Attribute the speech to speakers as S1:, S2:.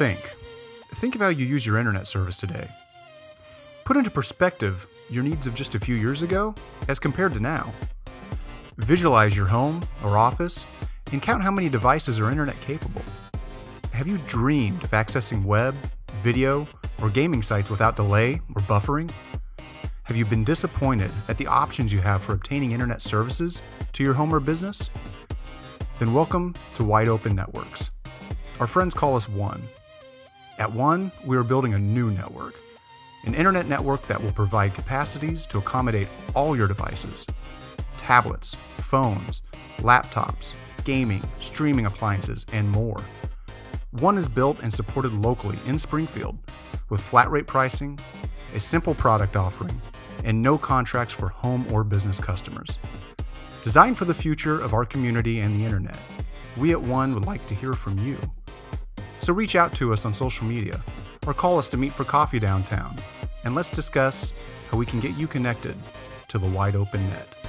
S1: Think. Think of how you use your internet service today. Put into perspective your needs of just a few years ago as compared to now. Visualize your home or office and count how many devices are internet capable. Have you dreamed of accessing web, video, or gaming sites without delay or buffering? Have you been disappointed at the options you have for obtaining internet services to your home or business? Then welcome to Wide Open Networks. Our friends call us WON. At WON, we are building a new network, an internet network that will provide capacities to accommodate all your devices tablets, phones, laptops, gaming, streaming appliances, and more. WON is built and supported locally in Springfield with flat rate pricing, a simple product offering, and no contracts for home or business customers. Designed for the future of our community and the internet, we at WON would like to hear from you. So reach out to us on social media or call us to meet for coffee downtown and let's discuss how we can get you connected to the wide open net.